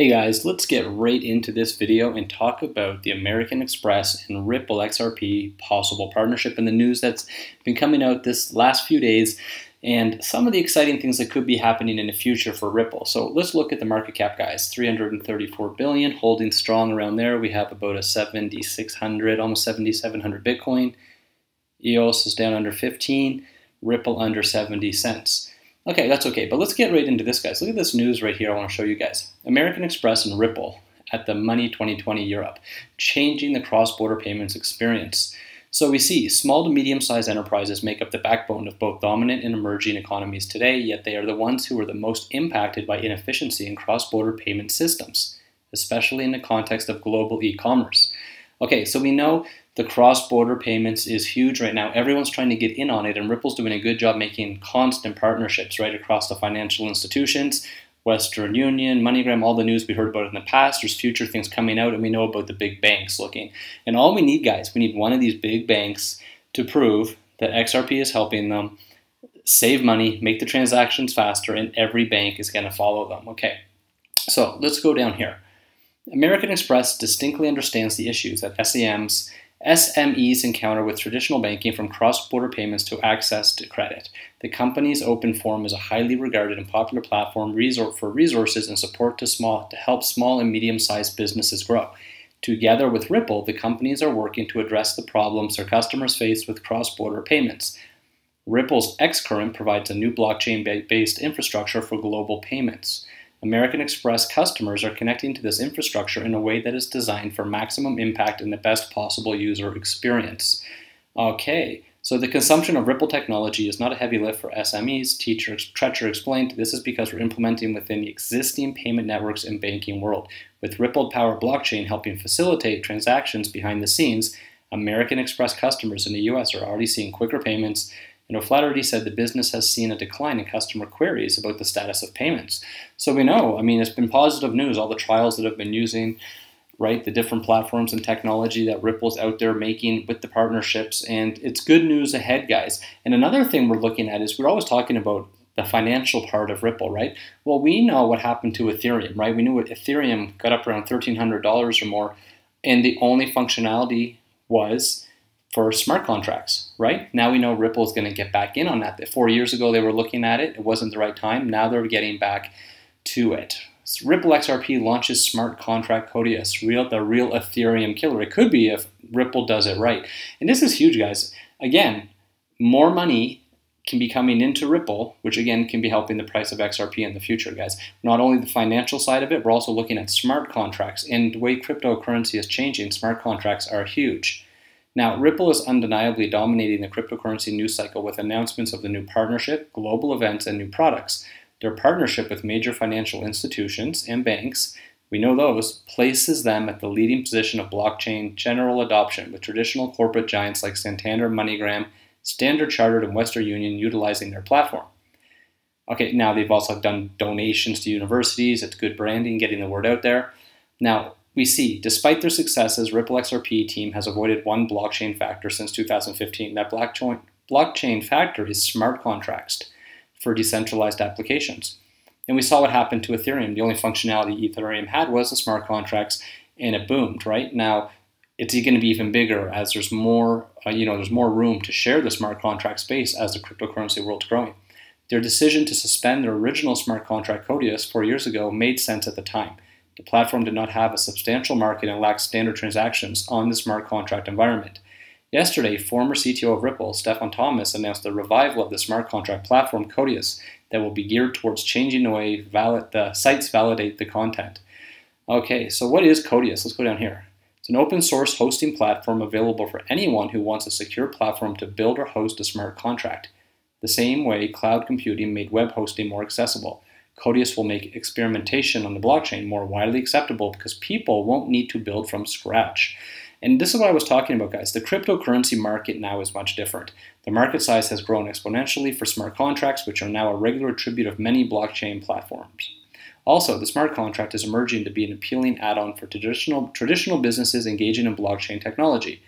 Hey guys, let's get right into this video and talk about the American Express and Ripple XRP possible partnership and the news that's been coming out this last few days and some of the exciting things that could be happening in the future for Ripple. So let's look at the market cap guys, 334 billion, holding strong around there. We have about a 7600, almost 7700 Bitcoin. EOS is down under 15, Ripple under 70 cents. Okay, that's okay, but let's get right into this, guys. Look at this news right here I want to show you guys. American Express and Ripple at the Money 2020 Europe, changing the cross-border payments experience. So we see small to medium-sized enterprises make up the backbone of both dominant and emerging economies today, yet they are the ones who are the most impacted by inefficiency in cross-border payment systems, especially in the context of global e-commerce. Okay, so we know the cross-border payments is huge right now. Everyone's trying to get in on it, and Ripple's doing a good job making constant partnerships right across the financial institutions, Western Union, MoneyGram, all the news we heard about in the past. There's future things coming out, and we know about the big banks looking. And all we need, guys, we need one of these big banks to prove that XRP is helping them save money, make the transactions faster, and every bank is going to follow them. Okay, so let's go down here. American Express distinctly understands the issues that SAMs SMEs encounter with traditional banking from cross-border payments to access to credit. The company's open forum is a highly regarded and popular platform for resources and support to small to help small and medium-sized businesses grow. Together with Ripple, the companies are working to address the problems their customers face with cross-border payments. Ripple's Xcurrent provides a new blockchain-based infrastructure for global payments. American Express customers are connecting to this infrastructure in a way that is designed for maximum impact and the best possible user experience. Okay, so the consumption of Ripple technology is not a heavy lift for SMEs. Teacher Treacher explained this is because we're implementing within the existing payment networks and banking world. With Ripple Power Blockchain helping facilitate transactions behind the scenes, American Express customers in the US are already seeing quicker payments, and O'Flaherty said the business has seen a decline in customer queries about the status of payments. So we know, I mean, it's been positive news, all the trials that have been using, right, the different platforms and technology that Ripple's out there making with the partnerships, and it's good news ahead, guys. And another thing we're looking at is we're always talking about the financial part of Ripple, right? Well, we know what happened to Ethereum, right? We knew what Ethereum got up around $1,300 or more, and the only functionality was for smart contracts, right? Now we know Ripple is going to get back in on that. Four years ago, they were looking at it. It wasn't the right time. Now they're getting back to it. So Ripple XRP launches smart contract Codius, real, the real Ethereum killer. It could be if Ripple does it right. And this is huge, guys. Again, more money can be coming into Ripple, which again can be helping the price of XRP in the future, guys. Not only the financial side of it, we're also looking at smart contracts. And the way cryptocurrency is changing, smart contracts are huge. Now, Ripple is undeniably dominating the cryptocurrency news cycle with announcements of the new partnership, global events, and new products. Their partnership with major financial institutions and banks, we know those, places them at the leading position of blockchain general adoption, with traditional corporate giants like Santander, MoneyGram, Standard Chartered, and Western Union utilizing their platform. Okay, now they've also done donations to universities. It's good branding, getting the word out there. Now, we see, despite their successes, Ripple XRP team has avoided one blockchain factor since 2015. That blockchain factor is smart contracts for decentralized applications. And we saw what happened to Ethereum. The only functionality Ethereum had was the smart contracts, and it boomed. Right now, it's going to be even bigger as there's more, uh, you know, there's more room to share the smart contract space as the cryptocurrency world's growing. Their decision to suspend their original smart contract Codius four years ago made sense at the time. The platform did not have a substantial market and lacked standard transactions on the smart contract environment. Yesterday, former CTO of Ripple, Stefan Thomas, announced the revival of the smart contract platform Codius that will be geared towards changing the way the sites validate the content. Okay, so what is Codius? Let's go down here. It's an open source hosting platform available for anyone who wants a secure platform to build or host a smart contract, the same way cloud computing made web hosting more accessible. Codius will make experimentation on the blockchain more widely acceptable because people won't need to build from scratch. And this is what I was talking about, guys. The cryptocurrency market now is much different. The market size has grown exponentially for smart contracts, which are now a regular tribute of many blockchain platforms. Also, the smart contract is emerging to be an appealing add-on for traditional, traditional businesses engaging in blockchain technology.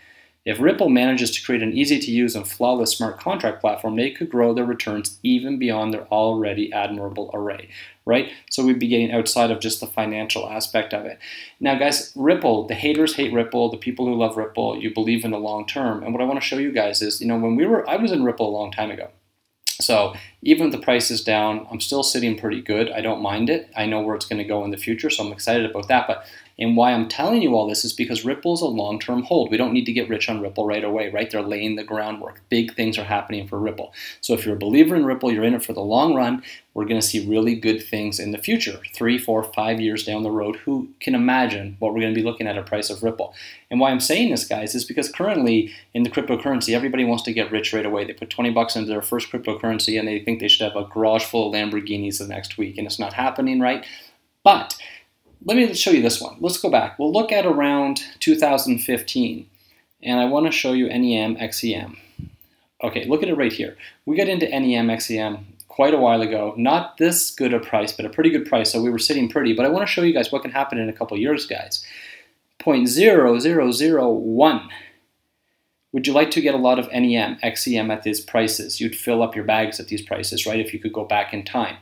If Ripple manages to create an easy to use and flawless smart contract platform, they could grow their returns even beyond their already admirable array, right? So we'd be getting outside of just the financial aspect of it. Now, guys, Ripple, the haters hate Ripple, the people who love Ripple, you believe in the long term. And what I want to show you guys is, you know, when we were, I was in Ripple a long time ago. So even if the price is down, I'm still sitting pretty good. I don't mind it. I know where it's going to go in the future, so I'm excited about that. But and why I'm telling you all this is because Ripple is a long-term hold. We don't need to get rich on Ripple right away, right? They're laying the groundwork. Big things are happening for Ripple. So if you're a believer in Ripple, you're in it for the long run. We're going to see really good things in the future, three, four, five years down the road. Who can imagine what we're going to be looking at a price of Ripple? And why I'm saying this, guys, is because currently in the cryptocurrency, everybody wants to get rich right away. They put 20 bucks into their first cryptocurrency and they think they should have a garage full of Lamborghinis the next week, and it's not happening, right? But let me show you this one. Let's go back. We'll look at around 2015, and I want to show you NEM XEM. Okay, look at it right here. We got into NEM XEM quite a while ago. Not this good a price, but a pretty good price, so we were sitting pretty. But I want to show you guys what can happen in a couple years, guys. 0.0001. Would you like to get a lot of NEM, XEM at these prices? You'd fill up your bags at these prices, right, if you could go back in time.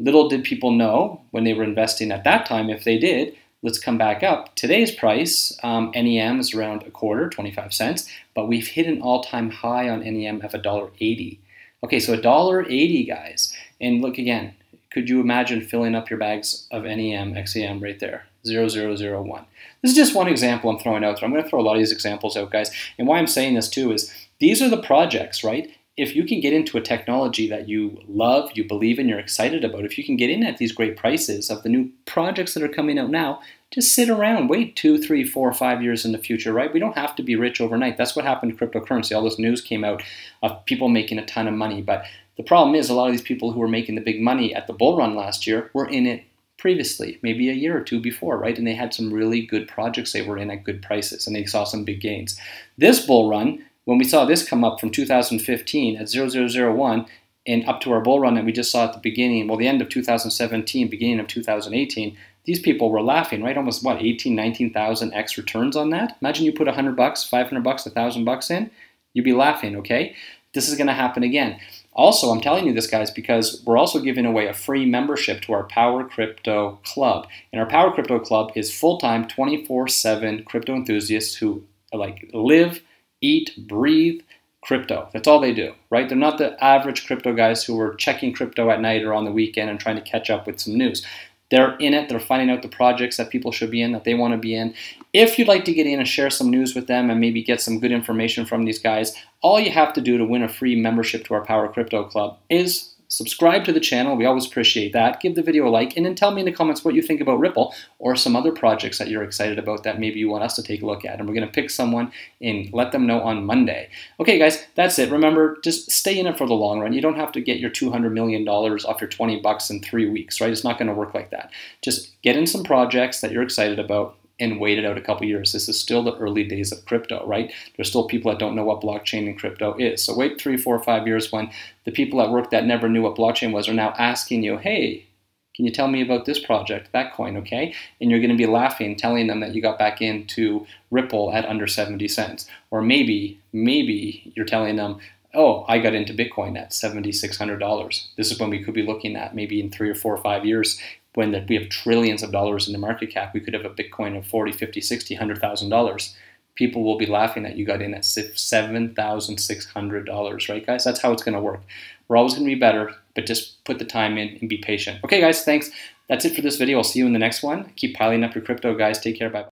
Little did people know when they were investing at that time, if they did, let's come back up. Today's price, um, NEM is around a quarter, 25 cents, but we've hit an all-time high on NEM of $1.80. Okay, so $1.80, guys. And look again, could you imagine filling up your bags of NEM, XEM right there? 0001. This is just one example I'm throwing out there. I'm going to throw a lot of these examples out, guys. And why I'm saying this too is these are the projects, right? If you can get into a technology that you love, you believe in, you're excited about, if you can get in at these great prices of the new projects that are coming out now, just sit around, wait two, three, four, five years in the future, right? We don't have to be rich overnight. That's what happened to cryptocurrency. All this news came out of people making a ton of money. But the problem is a lot of these people who were making the big money at the bull run last year were in it previously, maybe a year or two before, right? And they had some really good projects they were in at good prices and they saw some big gains. This bull run, when we saw this come up from 2015 at 0001 and up to our bull run that we just saw at the beginning, well, the end of 2017, beginning of 2018, these people were laughing, right? Almost what, 18, 19,000 X returns on that? Imagine you put 100 bucks, 500 bucks, 1,000 bucks in, you'd be laughing, okay? This is going to happen again. Also, I'm telling you this, guys, because we're also giving away a free membership to our Power Crypto Club. And our Power Crypto Club is full-time, 24-7 crypto enthusiasts who like live, eat, breathe crypto. That's all they do, right? They're not the average crypto guys who are checking crypto at night or on the weekend and trying to catch up with some news. They're in it, they're finding out the projects that people should be in, that they want to be in. If you'd like to get in and share some news with them and maybe get some good information from these guys, all you have to do to win a free membership to our Power Crypto Club is subscribe to the channel. We always appreciate that. Give the video a like and then tell me in the comments what you think about Ripple or some other projects that you're excited about that maybe you want us to take a look at. And we're going to pick someone and let them know on Monday. Okay, guys, that's it. Remember, just stay in it for the long run. You don't have to get your $200 million off your 20 bucks in three weeks, right? It's not going to work like that. Just get in some projects that you're excited about and wait it out a couple years. This is still the early days of crypto, right? There's still people that don't know what blockchain and crypto is. So wait three, four, five years when the people at work that never knew what blockchain was are now asking you, hey, can you tell me about this project, that coin, okay? And you're going to be laughing, telling them that you got back into Ripple at under 70 cents. Or maybe, maybe you're telling them, oh, I got into Bitcoin at $7,600. This is when we could be looking at maybe in three or four or five years when that we have trillions of dollars in the market cap, we could have a Bitcoin of 40, 50, 60, $100,000. People will be laughing that you got in at $7,600, right, guys? That's how it's going to work. We're always going to be better, but just put the time in and be patient. Okay, guys, thanks. That's it for this video. I'll see you in the next one. Keep piling up your crypto, guys. Take care. Bye.